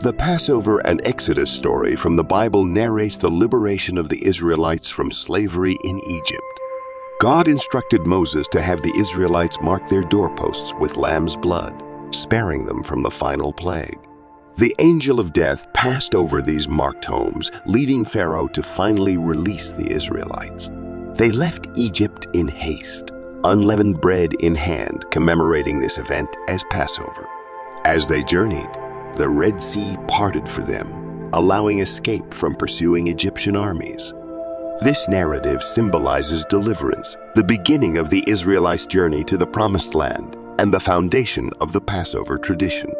The Passover and Exodus story from the Bible narrates the liberation of the Israelites from slavery in Egypt. God instructed Moses to have the Israelites mark their doorposts with lamb's blood, sparing them from the final plague. The angel of death passed over these marked homes, leading Pharaoh to finally release the Israelites. They left Egypt in haste, unleavened bread in hand, commemorating this event as Passover. As they journeyed, the Red Sea parted for them, allowing escape from pursuing Egyptian armies. This narrative symbolizes deliverance, the beginning of the Israelites' journey to the Promised Land, and the foundation of the Passover tradition.